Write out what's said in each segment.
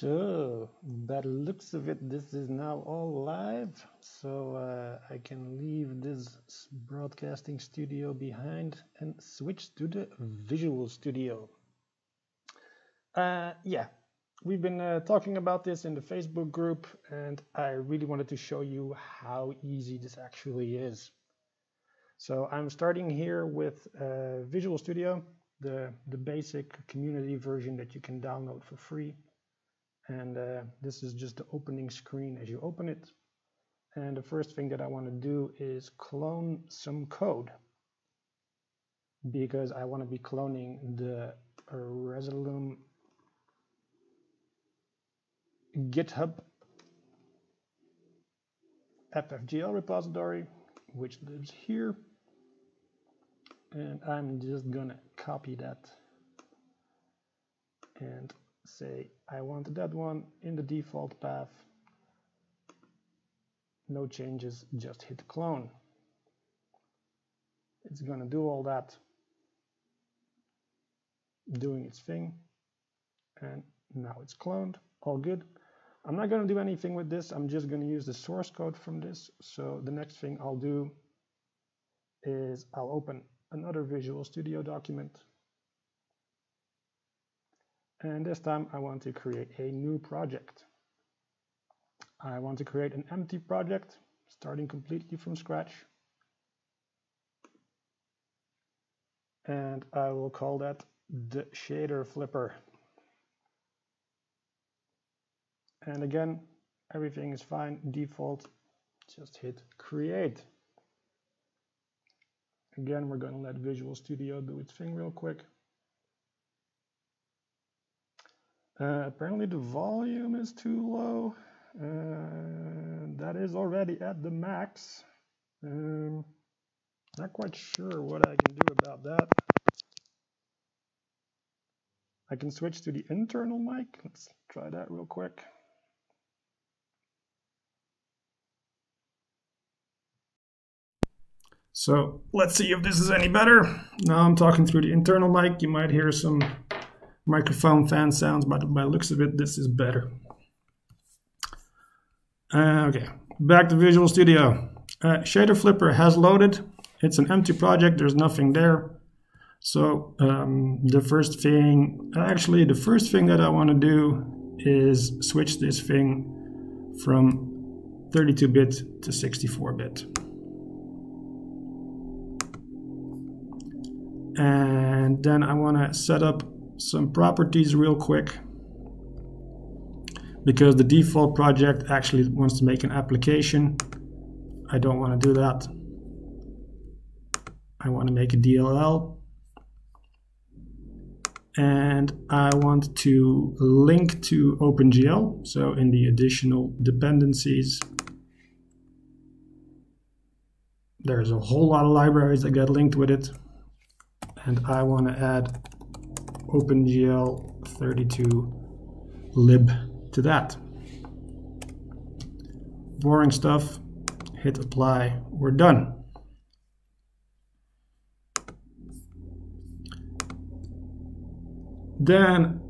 So, the looks of it, this is now all live. So uh, I can leave this broadcasting studio behind and switch to the Visual Studio. Uh, yeah, we've been uh, talking about this in the Facebook group, and I really wanted to show you how easy this actually is. So I'm starting here with uh, Visual Studio, the, the basic community version that you can download for free and uh, this is just the opening screen as you open it. And the first thing that I want to do is clone some code. Because I want to be cloning the Resolume GitHub FFGL repository which lives here. And I'm just gonna copy that. And say I want that one in the default path. No changes, just hit clone. It's going to do all that, doing its thing. And now it's cloned, all good. I'm not going to do anything with this. I'm just going to use the source code from this. So the next thing I'll do is I'll open another Visual Studio document and this time I want to create a new project. I want to create an empty project, starting completely from scratch. And I will call that the shader flipper. And again, everything is fine, default, just hit create. Again, we're going to let Visual Studio do its thing real quick. Uh, apparently the volume is too low. Uh, that is already at the max. Um, not quite sure what I can do about that. I can switch to the internal mic. Let's try that real quick. So let's see if this is any better. Now I'm talking through the internal mic. You might hear some microphone fan sounds, but by looks of it, this is better. Uh, okay, back to Visual Studio. Uh, Shader Flipper has loaded. It's an empty project, there's nothing there. So um, the first thing, actually the first thing that I want to do is switch this thing from 32-bit to 64-bit. And then I want to set up some properties real quick because the default project actually wants to make an application. I don't want to do that. I want to make a DLL and I want to link to OpenGL. So in the additional dependencies, there's a whole lot of libraries that get linked with it. And I want to add OpenGL 32 lib to that. Boring stuff, hit apply, we're done. Then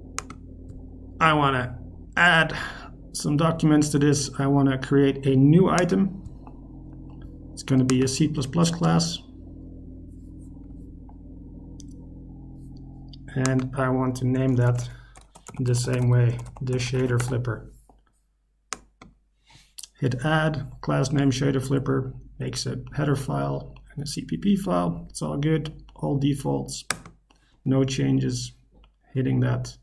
I want to add some documents to this. I want to create a new item. It's going to be a C++ class. And I want to name that the same way, the shader flipper. Hit add, class name shader flipper, makes a header file and a CPP file. It's all good, all defaults, no changes, hitting that.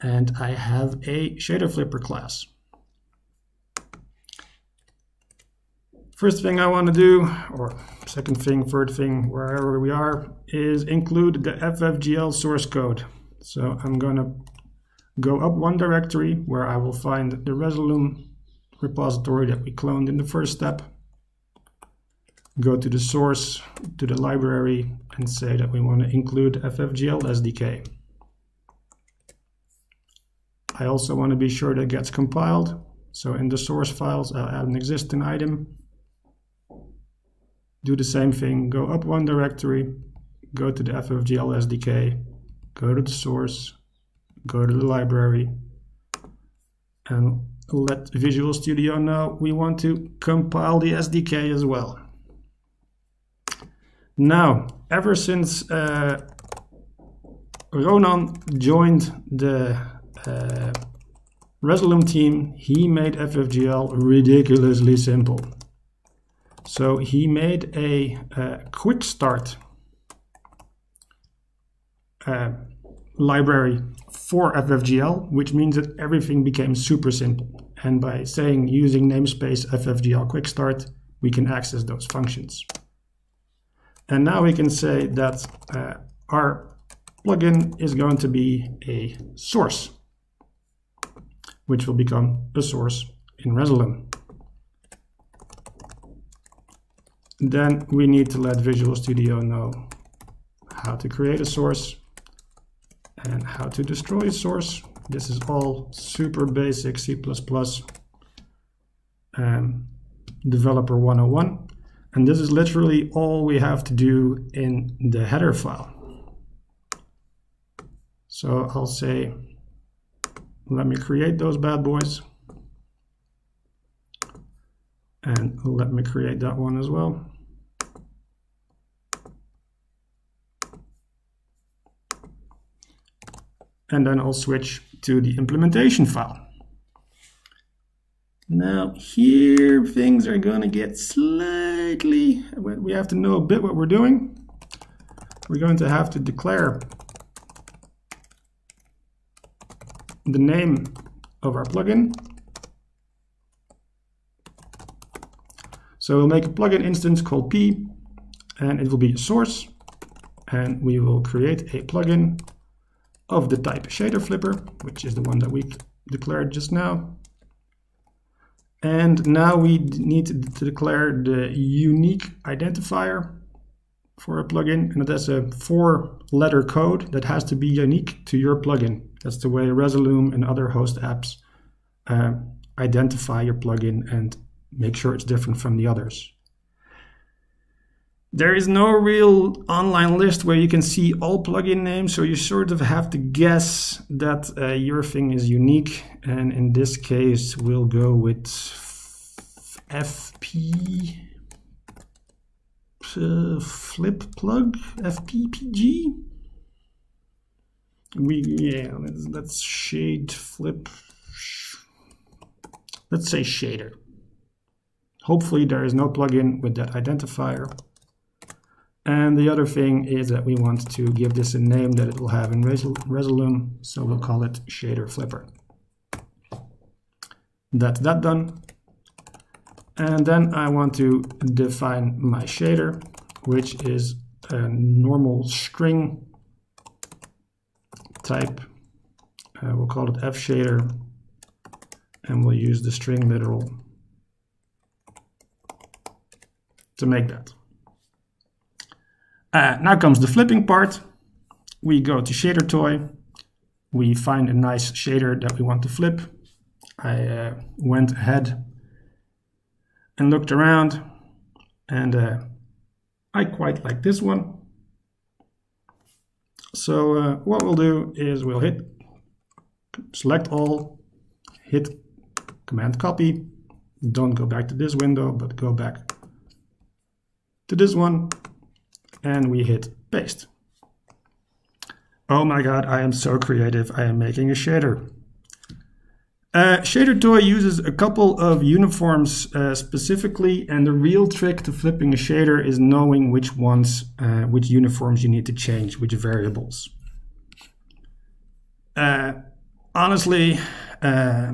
And I have a shader flipper class. First thing I want to do, or second thing, third thing, wherever we are, is include the FFGL source code. So I'm going to go up one directory where I will find the Resolume repository that we cloned in the first step. Go to the source, to the library, and say that we want to include FFGL SDK. I also want to be sure that it gets compiled. So in the source files, I'll add an existing item do the same thing, go up one directory, go to the FFGL SDK, go to the source, go to the library, and let Visual Studio know we want to compile the SDK as well. Now, ever since uh, Ronan joined the uh, team, he made FFGL ridiculously simple. So he made a, a quick start uh, library for FFGL, which means that everything became super simple. And by saying using namespace FFGL quick start, we can access those functions. And now we can say that uh, our plugin is going to be a source, which will become a source in Resolume. Then we need to let Visual Studio know how to create a source and how to destroy a source. This is all super basic C++ um, developer 101. And this is literally all we have to do in the header file. So I'll say, let me create those bad boys. And let me create that one as well. And then I'll switch to the implementation file. Now here things are going to get slightly, we have to know a bit what we're doing. We're going to have to declare the name of our plugin. So we'll make a plugin instance called p and it will be a source and we will create a plugin of the type shader flipper, which is the one that we declared just now. And now we need to declare the unique identifier for a plugin, and that's a four-letter code that has to be unique to your plugin. That's the way Resolume and other host apps uh, identify your plugin and make sure it's different from the others. There is no real online list where you can see all plugin names, so you sort of have to guess that uh, your thing is unique. And in this case, we'll go with FP uh, flip plug FPPG. We yeah, let's, let's shade flip. Let's say shader. Hopefully there is no plugin with that identifier. And the other thing is that we want to give this a name that it will have in Resol Resolume, so we'll call it shader flipper. That's that done. And then I want to define my shader, which is a normal string type. Uh, we'll call it f shader, and we'll use the string literal to make that. Uh, now comes the flipping part. We go to Shadertoy. We find a nice shader that we want to flip. I uh, went ahead and looked around and uh, I quite like this one. So uh, what we'll do is we'll hit select all, hit command copy. Don't go back to this window, but go back to this one and we hit paste. Oh my god, I am so creative. I am making a shader. Uh, Shadertoy uses a couple of uniforms uh, specifically, and the real trick to flipping a shader is knowing which ones, uh, which uniforms you need to change, which variables. Uh, honestly, uh,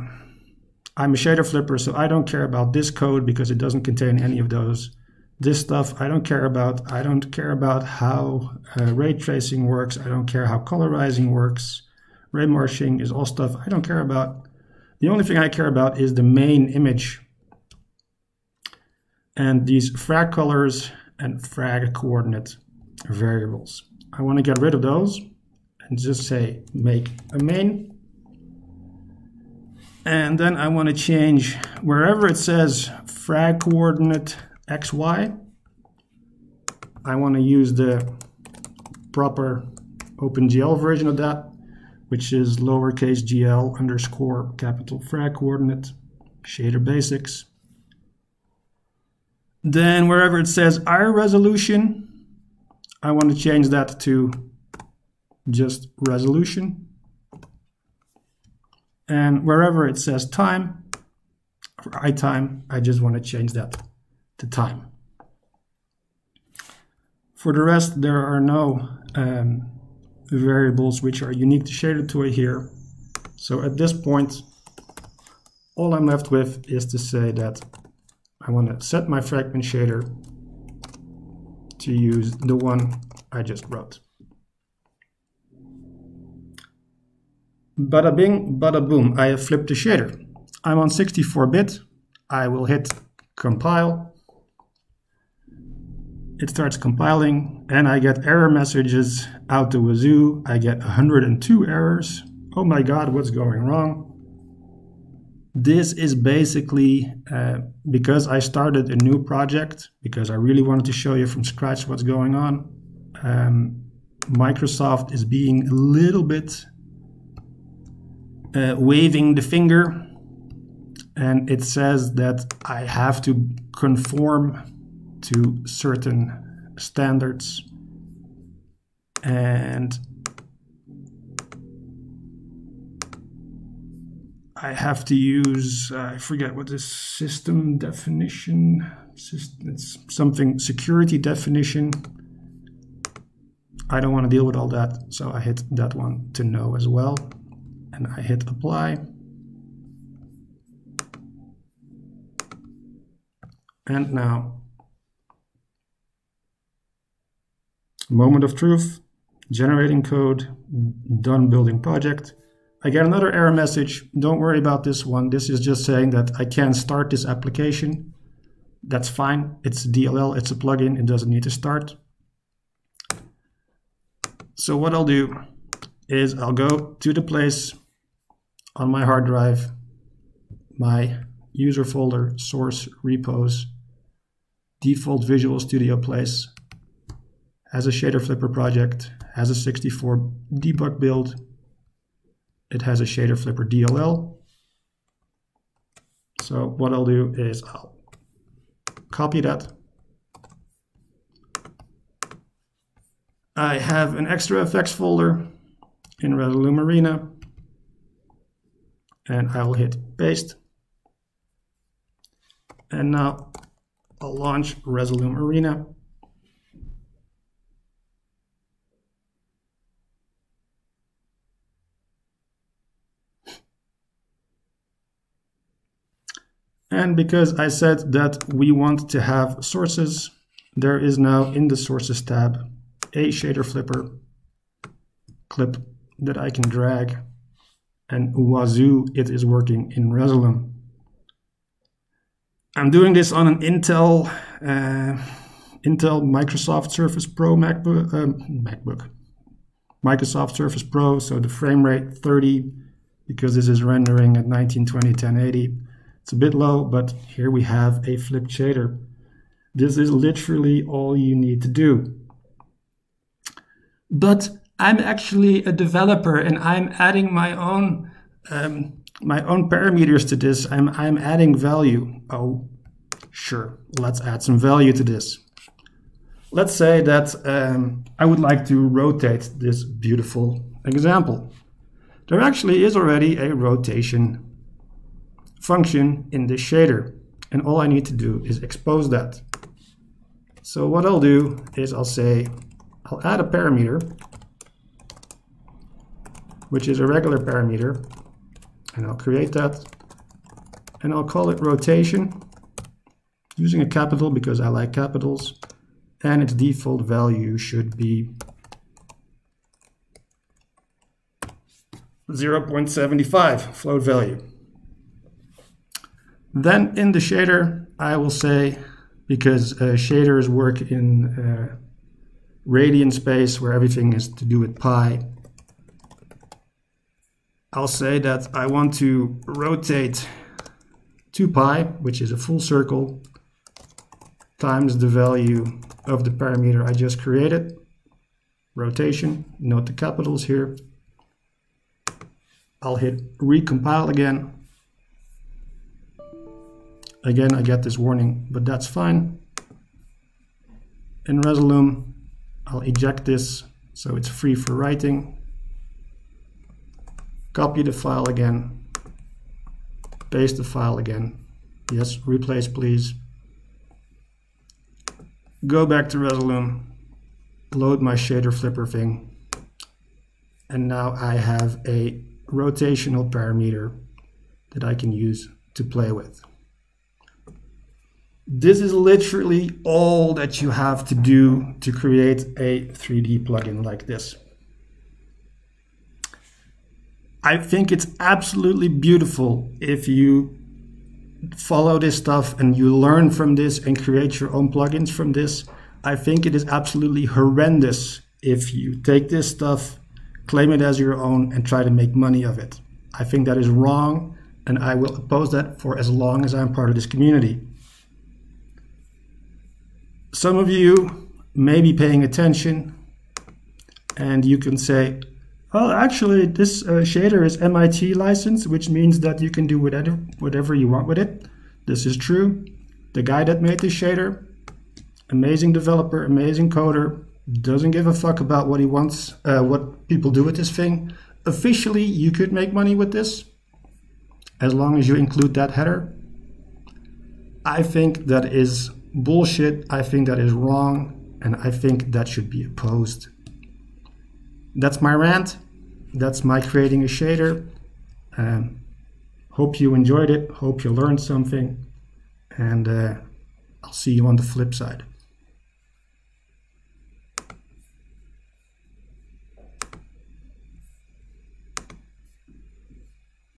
I'm a shader flipper, so I don't care about this code because it doesn't contain any of those this stuff I don't care about. I don't care about how uh, ray tracing works. I don't care how colorizing works. Ray marching is all stuff I don't care about. The only thing I care about is the main image. And these frag colors and frag coordinate variables. I want to get rid of those and just say make a main. And then I want to change wherever it says frag coordinate xy. I want to use the proper OpenGL version of that, which is lowercase gl underscore capital frag coordinate, shader basics. Then wherever it says iResolution, I want to change that to just resolution. And wherever it says time, for time, I just want to change that to time. For the rest, there are no um, variables which are unique to Shadertoy here. So at this point, all I'm left with is to say that I want to set my fragment shader to use the one I just wrote. Bada bing, bada boom, I have flipped the shader. I'm on 64-bit. I will hit compile. It starts compiling and I get error messages out the wazoo. I get 102 errors. Oh my god, what's going wrong? This is basically uh, because I started a new project, because I really wanted to show you from scratch what's going on. Um, Microsoft is being a little bit uh, waving the finger and it says that I have to conform to certain standards and I have to use, uh, I forget what this system definition, it's something security definition. I don't want to deal with all that, so I hit that one to no as well. And I hit apply. And now, moment of truth, generating code, done building project. I get another error message. Don't worry about this one. This is just saying that I can't start this application. That's fine. It's DLL, it's a plugin, it doesn't need to start. So what I'll do is I'll go to the place on my hard drive, my user folder, source, repos, default Visual Studio place, has a shader flipper project, has a 64 debug build, it has a shader flipper DLL. So what I'll do is I'll copy that. I have an extra effects folder in Resolume Arena and I will hit paste. And now I'll launch Resolume Arena. And because I said that we want to have sources, there is now in the sources tab a shader flipper clip that I can drag and wazoo, it is working in Resolume. I'm doing this on an Intel uh, Intel Microsoft Surface Pro MacBook, uh, MacBook, Microsoft Surface Pro. So the frame rate 30 because this is rendering at 1920 1080. It's a bit low, but here we have a flip shader. This is literally all you need to do. But I'm actually a developer and I'm adding my own um, my own parameters to this. I'm, I'm adding value. Oh, sure. Let's add some value to this. Let's say that um, I would like to rotate this beautiful example. There actually is already a rotation function in this shader. And all I need to do is expose that. So what I'll do is I'll say, I'll add a parameter, which is a regular parameter, and I'll create that and I'll call it rotation using a capital because I like capitals and its default value should be 0.75 float value. Then in the shader, I will say, because uh, shaders work in uh, radian space where everything is to do with pi, I'll say that I want to rotate 2 pi, which is a full circle, times the value of the parameter I just created. Rotation, note the capitals here. I'll hit recompile again. Again, I get this warning, but that's fine. In Resolume, I'll eject this so it's free for writing. Copy the file again. Paste the file again. Yes, replace please. Go back to Resolume. Load my shader flipper thing. And now I have a rotational parameter that I can use to play with. This is literally all that you have to do to create a 3D plugin like this. I think it's absolutely beautiful if you follow this stuff and you learn from this and create your own plugins from this. I think it is absolutely horrendous if you take this stuff, claim it as your own, and try to make money of it. I think that is wrong, and I will oppose that for as long as I'm part of this community. Some of you may be paying attention, and you can say, well, actually, this uh, shader is MIT licensed, which means that you can do whatever, whatever you want with it. This is true. The guy that made this shader amazing developer, amazing coder, doesn't give a fuck about what he wants, uh, what people do with this thing. Officially, you could make money with this as long as you include that header. I think that is bullshit. I think that is wrong, and I think that should be opposed. That's my rant. That's my creating a shader. Um, hope you enjoyed it. Hope you learned something. And uh, I'll see you on the flip side.